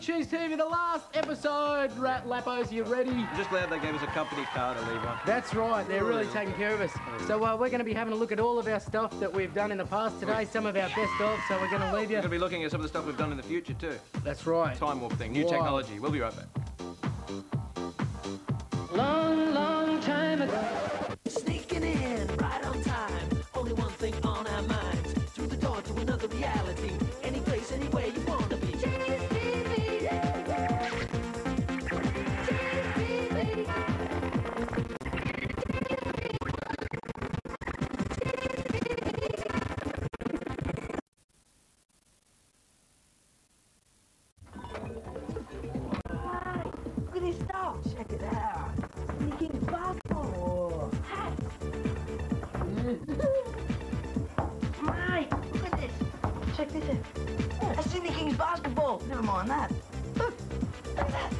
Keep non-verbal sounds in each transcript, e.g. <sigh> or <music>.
to Cheez TV, the last episode. Rat Lappos, you ready? I'm just glad they gave us a company car to leave on. That's right, they're really taking care of us. So uh, we're going to be having a look at all of our stuff that we've done in the past today, some of our best of, so we're going to leave you. We're going to be looking at some of the stuff we've done in the future too. That's right. Time warp thing, new Wow. technology. We'll be right back. Long, This stuff. Check it out. Sneaking basketball. Hey. Mate, look at this. Check this out. That's Sydney Kings basketball. Never mind that. Look. Look at that.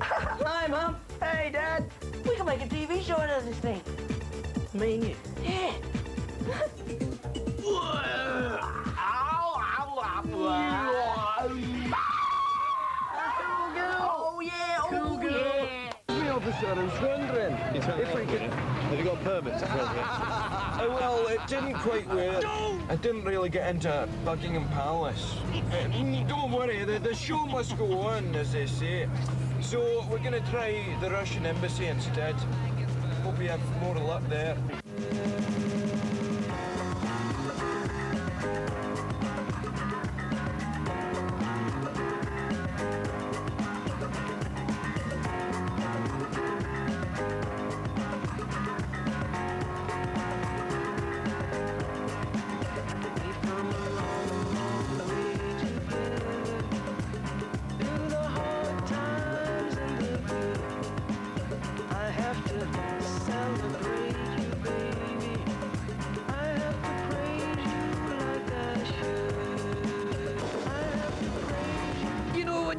Hi, Mum. Hey, Dad. We can make a TV show out of this thing. Me and you. Yeah. <laughs> officer, I was wondering if we could... Have you got a permit to film it? Uh, well, it didn't quite work. I didn't really get into Buckingham Palace. Uh, don't worry, the, the show must go on, as they say. So we're going to try the Russian embassy instead. Hope we have more luck there.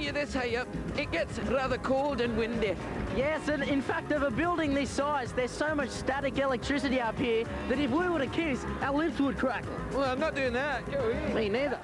You're this high up, it gets rather cold and windy. Yes, and in fact, of a building this size, there's so much static electricity up here that if we were to kiss, our lips would crackle. Well, I'm not doing that. Me neither.